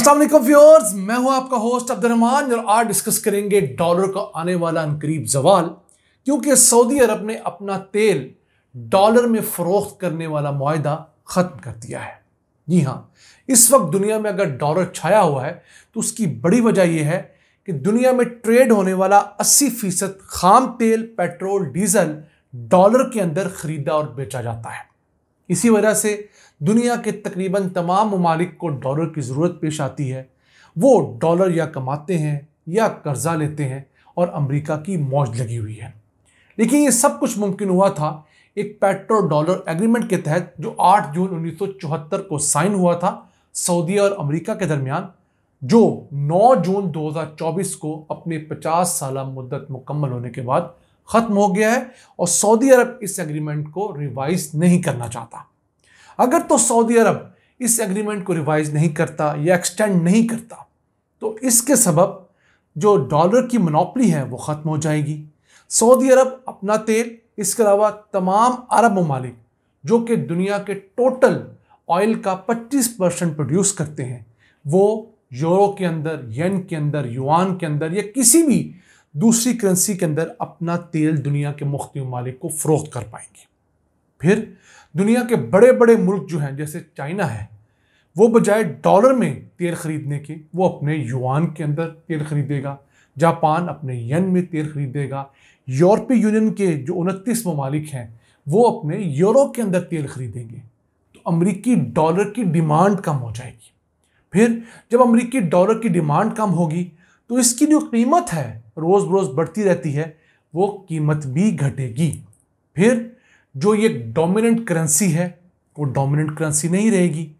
मैं हूँ आपका होस्ट अब्दुलरहमान, और आज डिस्कस करेंगे डॉलर का आने वाला अनकरीब जवाल, क्योंकि सऊदी अरब ने अपना तेल डॉलर में फरोख्त करने वाला माहा ख़त्म कर दिया है। जी हाँ इस वक्त दुनिया में अगर डॉलर छाया हुआ है तो उसकी बड़ी वजह यह है कि दुनिया में ट्रेड होने वाला 80 फ़ीसद खाम तेल पेट्रोल डीजल डॉलर के अंदर खरीदा और बेचा जाता है। इसी वजह से दुनिया के तकरीबन तमाम ममालिक को डॉलर की ज़रूरत पेश आती है। वो डॉलर या कमाते हैं या कर्जा लेते हैं और अमेरिका की मौज लगी हुई है। लेकिन ये सब कुछ मुमकिन हुआ था एक पेट्रो डॉलर एग्रीमेंट के तहत जो 8 जून 1974 को साइन हुआ था सऊदी और अमेरिका के दरमियान, जो 9 जून 2024 को अपने 50 साल मुद्दत मुकम्मल होने के बाद ख़त्म हो गया है और सऊदी अरब इस एग्रीमेंट को रिवाइज नहीं करना चाहता। अगर तो सऊदी अरब इस एग्रीमेंट को रिवाइज नहीं करता या एक्सटेंड नहीं करता तो इसके सबब जो डॉलर की मनोपली है, वो ख़त्म हो जाएगी। सऊदी अरब अपना तेल, इसके अलावा तमाम अरब ममालिक, जो कि दुनिया के टोटल ऑयल का 25 परसेंट प्रोड्यूस करते हैं, वो यूरो के अंदर येन के अंदर युआन के अंदर, या किसी भी दूसरी करेंसी के अंदर अपना तेल दुनिया के मुख्त ममालिक को फ़रोख्त कर पाएँगे। फिर दुनिया के बड़े बड़े मुल्क जो हैं, जैसे चाइना है, वो बजाय डॉलर में तेल खरीदने के, वो अपने युआन के अंदर तेल खरीदेगा, जापान अपने यन में तेल खरीदेगा, यूरोपीय यूनियन के जो उनतीस ममालिक हैं, वो अपने यूरो के अंदर तेल खरीदेंगे। तो अमरीकी डॉलर की डिमांड कम हो जाएगी। फिर जब अमरीकी डॉलर की डिमांड कम होगी तो इसकी जो कीमत है रोज़ रोज़ बढ़ती रहती है, वो कीमत भी घटेगी। फिर जो ये डोमिनेंट करेंसी है, वो डोमिनेंट करेंसी नहीं रहेगी।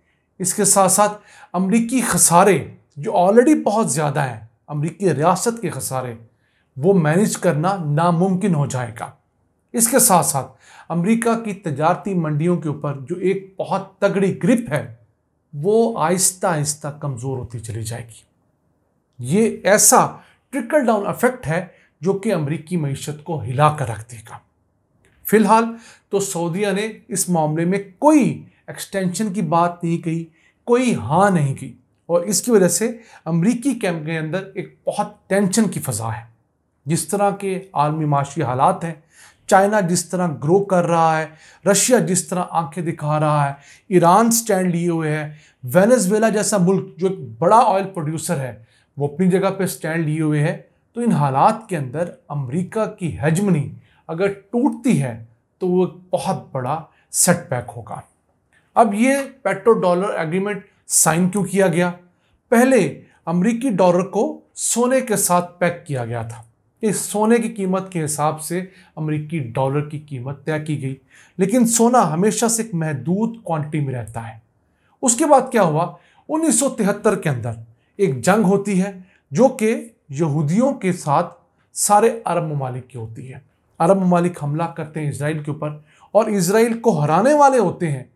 इसके साथ साथ अमरीकी खसारे जो ऑलरेडी बहुत ज़्यादा हैं, अमरीकी रियासत के खसारे, वो मैनेज करना नामुमकिन हो जाएगा। इसके साथ साथ अमेरिका की तजारती मंडियों के ऊपर जो एक बहुत तगड़ी ग्रिप है, वो आहिस्ता आहिस्ता कमज़ोर होती चली जाएगी। ये ऐसा ट्रिकल डाउन इफ़ेक्ट है, जो कि अमरीकी मीशत को हिला कर रख देगा। फ़िलहाल तो सऊदिया ने इस मामले में कोई एक्सटेंशन की बात नहीं कही कोई हाँ नहीं की। और इसकी वजह से अमरीकी कैंप के अंदर एक बहुत टेंशन की फ़ज़ा है। जिस तरह के आलमी माशी हालात हैं, चाइना जिस तरह ग्रो कर रहा है, रशिया जिस तरह आँखें दिखा रहा है, ईरान स्टैंड लिए हुए है, वेनेजुएला जैसा मुल्क जो एक बड़ा ऑयल प्रोड्यूसर है, वो अपनी जगह पे स्टैंड लिए हुए है। तो इन हालात के अंदर अमेरिका की हजमनी अगर टूटती है तो वो बहुत बड़ा सेटबैक होगा। अब ये पेट्रो डॉलर एग्रीमेंट साइन क्यों किया गया? पहले अमरीकी डॉलर को सोने के साथ पैक किया गया था। इस सोने की कीमत के हिसाब से अमरीकी डॉलर की कीमत तय की गई। लेकिन सोना हमेशा से एक महदूद क्वांटिटी में रहता है। उसके बाद क्या हुआ? 1973 के अंदर एक जंग होती है, जो कि यहूदियों के साथ सारे अरब ममालिक की होती है। अरब ममालिक हमला करते हैं इसराइल के ऊपर और इसराइल को हराने वाले होते हैं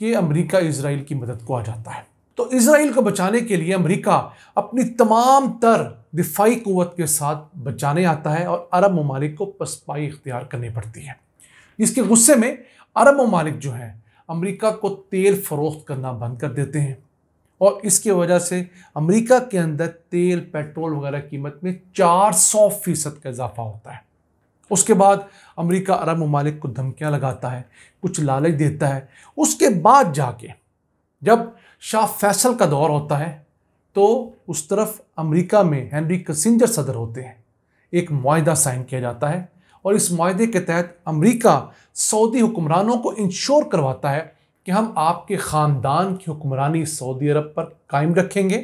कि अमेरिका इसराइल की मदद को आ जाता है। तो इसराइल को बचाने के लिए अमेरिका अपनी तमाम तर दिफाई क़वत के साथ बचाने आता है और अरब ममालिक को पसपाई इख्तियार करनी पड़ती है। इसके गुस्से में अरब ममालिक जो हैं, अमेरिका को तेल फ़रोख्त करना बंद कर देते हैं और इसकी वजह से अमेरिका के अंदर तेल, पेट्रोल वगैरह कीमत में 400 फ़ीसद का इजाफा होता है। उसके बाद अमेरिका अरब ममालिक को धमकियाँ लगाता है, कुछ लालच देता है। उसके बाद जाके जब शाह फैसल का दौर होता है तो उस तरफ़ अमेरिका में हेनरी कसिंजर सदर होते हैं। एक माहा साइन किया जाता है और इस माहे के तहत अमेरिका सऊदी हुक्मरानों को इंश्योर करवाता है कि हम आपके ख़ानदान की हुक्मरानी सऊदी अरब पर कायम रखेंगे।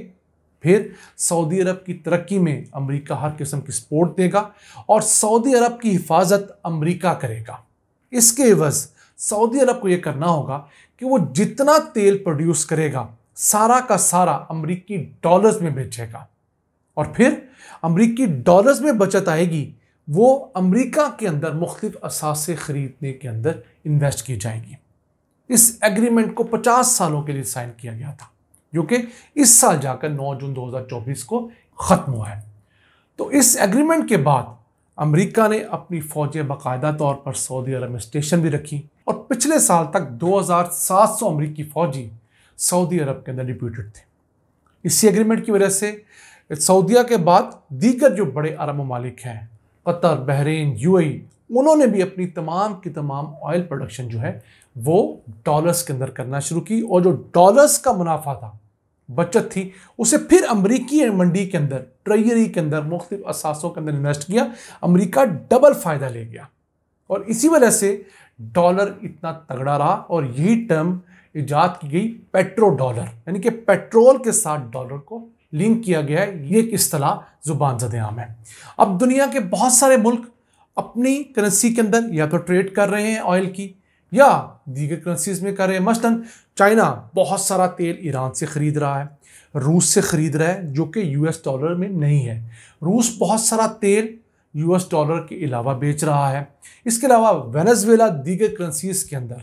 फिर सऊदी अरब की तरक्की में अमेरिका हर किस्म की सपोर्ट देगा और सऊदी अरब की हिफाजत अमेरिका करेगा। इसके एवज़ सऊदी अरब को यह करना होगा कि वो जितना तेल प्रोड्यूस करेगा, सारा का सारा अमरीकी डॉलर्स में बेचेगा। और फिर अमरीकी डॉलर्स में बचत आएगी, वो अमेरिका के अंदर मुख्तफ असासे ख़रीदने के अंदर इन्वेस्ट की जाएगी। इस एग्रीमेंट को 50 सालों के लिए साइन किया गया था। जो कि इस साल जाकर 9 जून 2024 को ख़त्म हुआ है। तो इस एग्रीमेंट के बाद अमेरिका ने अपनी फ़ौजें बाकायदा तौर पर सऊदी अरब में स्टेशन भी रखी और पिछले साल तक 2700 अमरीकी फ़ौजी सऊदी अरब के अंदर डिप्यूटेड थे। इसी एग्रीमेंट की वजह से सऊदिया के बाद दीगर जो बड़े अरब ममालिक हैं, कतर, बहरीन, यूएई, उन्होंने भी अपनी तमाम की तमाम ऑयल प्रोडक्शन जो है, वो डॉलर्स के अंदर करना शुरू की और जो डॉलर्स का मुनाफा था बचत थी, उसे फिर अमरीकी मंडी के अंदर, ट्रेजरी के अंदर, मुख्तलिफ़ असासों के अंदर इन्वेस्ट किया, अमरीका डबल फ़ायदा ले गया। और इसी वजह से डॉलर इतना तगड़ा रहा और यही टर्म ईजाद की गई पेट्रो डॉलर यानी कि पेट्रोल के साथ डॉलर को लिंक किया गया है। ये एक असलाह ज़ुबान जद आम है। अब दुनिया के बहुत सारे मुल्क अपनी करेंसी के अंदर या तो ट्रेड कर रहे हैं ऑयल की या दीगर करेंसीज में कर रहे हैं। मसलन चाइना बहुत सारा तेल ईरान से ख़रीद रहा है, रूस से ख़रीद रहा है, जो कि यूएस डॉलर में नहीं है। रूस बहुत सारा तेल यूएस डॉलर के अलावा बेच रहा है। इसके अलावा वेनेजुएला दीगर करेंसीज के अंदर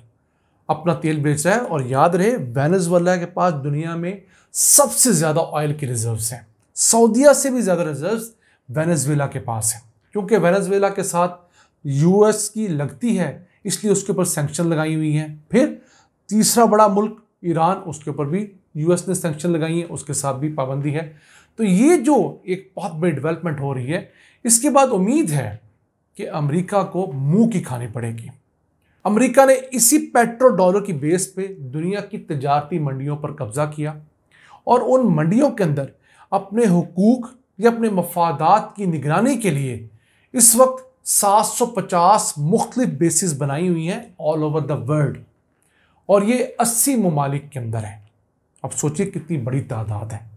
अपना तेल बेच रहा है। और याद रहे वेनेजुएला के पास दुनिया में सबसे ज़्यादा ऑयल के रिजर्व्स हैं। सऊदिया से भी ज़्यादा रिजर्व्स वेनेजुएला के पास हैं। क्योंकि वेनेजुएला के साथ यूएस की लगती है इसलिए उसके ऊपर सेंक्शन लगाई हुई हैं। फिर तीसरा बड़ा मुल्क, ईरान, उसके ऊपर भी यूएस ने सेंक्शन लगाई है, उसके साथ भी पाबंदी है। तो ये जो एक बहुत बड़ी डेवलपमेंट हो रही है, इसके बाद उम्मीद है कि अमेरिका को मुँह की खानी पड़ेगी। अमेरिका ने इसी पेट्रो डॉलर की बेस पे दुनिया की तजारती मंडियों पर कब्जा किया और उन मंडियों के अंदर अपने हकूक या अपने मफादात की निगरानी के लिए इस वक्त 750 मुख्तलिफ़ बेसिस बनाई हुई हैं ऑल ओवर द वर्ल्ड और ये 80 ममालिक के अंदर है। अब सोचिए कितनी बड़ी तादाद है।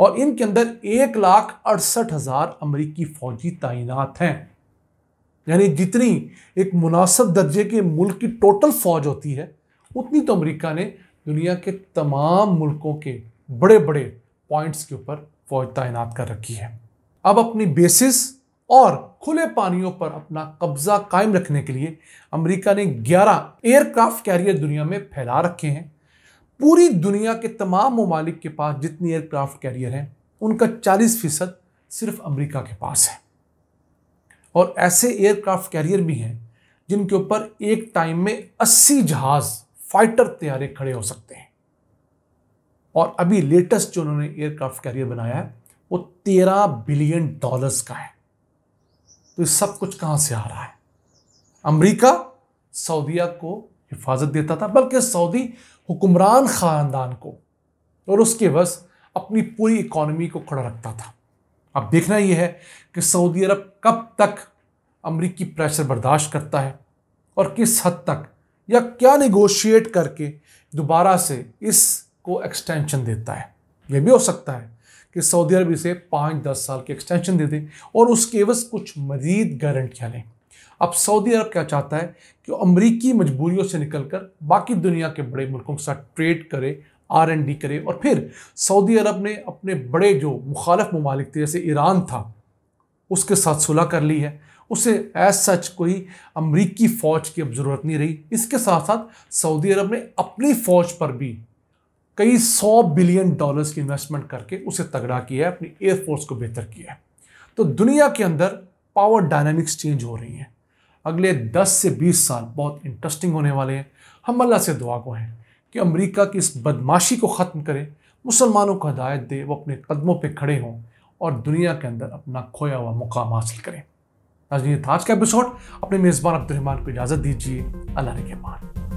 और इनके अंदर एक लाख अड़सठ हज़ार अमरीकी फ़ौजी तैनात हैं। यानी जितनी एक मुनासब दर्जे के मुल्क की टोटल फ़ौज होती है, उतनी तो अमेरिका ने दुनिया के तमाम मुल्कों के बड़े बड़े पॉइंट्स के ऊपर फ़ौज तैनात कर रखी है। अब अपनी बेसिस और खुले पानियों पर अपना कब्जा कायम रखने के लिए अमेरिका ने 11 एयरक्राफ्ट कैरियर दुनिया में फैला रखे हैं। पूरी दुनिया के तमाम ममालिक के पास जितनी एयरक्राफ्ट कैरियर हैं, उनका 40 फ़ीसद सिर्फ़ अमेरिका के पास है। और ऐसे एयरक्राफ्ट कैरियर भी हैं, जिनके ऊपर एक टाइम में 80 जहाज़ फाइटर तैयारे खड़े हो सकते हैं। और अभी लेटेस्ट जो उन्होंने एयरक्राफ्ट कैरियर बनाया है, वो तेरह बिलियन डॉलर्स का है। तो ये सब कुछ कहाँ से आ रहा है? अमेरिका सऊदिया को हिफाजत देता था, बल्कि सऊदी हुक्मरान ख़ानदान को और उसके बस अपनी पूरी इकॉनमी को खड़ा रखता था। अब देखना यह है कि सऊदी अरब कब तक अमरीकी प्रेशर बर्दाश्त करता है और किस हद तक या क्या निगोशिएट करके दोबारा से इसको एक्सटेंशन देता है। यह भी हो सकता है कि सऊदी अरब इसे पाँच दस साल की एक्सटेंशन दे दे और उसके एवज कुछ मजीद गारंटियाँ लें? अब सऊदी अरब क्या चाहता है कि अमरीकी मजबूरियों से निकलकर बाकी दुनिया के बड़े मुल्कों के साथ ट्रेड करे आर एन डी करे और फिर सऊदी अरब ने अपने बड़े जो मुखालफ ममालिक थे, जैसे ईरान था, उसके साथ सुलह कर ली है। उसे एज सच कोई अमरीकी फ़ौज की अब ज़रूरत नहीं रही। इसके साथ साथ सऊदी अरब ने अपनी फ़ौज पर भी कई सौ बिलियन डॉलर्स की इन्वेस्टमेंट करके उसे तगड़ा किया है, अपनी एयरफोर्स को बेहतर किया है। तो दुनिया के अंदर पावर डायनामिक्स चेंज हो रही हैं। अगले 10 से 20 साल बहुत इंटरेस्टिंग होने वाले हैं। हम अल्लाह से दुआ को हैं कि अमेरिका की इस बदमाशी को ख़त्म करें, मुसलमानों को हदायत दे, वो अपने कदमों पर खड़े हों और दुनिया के अंदर अपना खोया हुआ मुकाम हासिल करें। आज का एपिसोड। अपने मेज़बान अब्दुलरहमान को इजाज़त दीजिए। अल्लाह के मान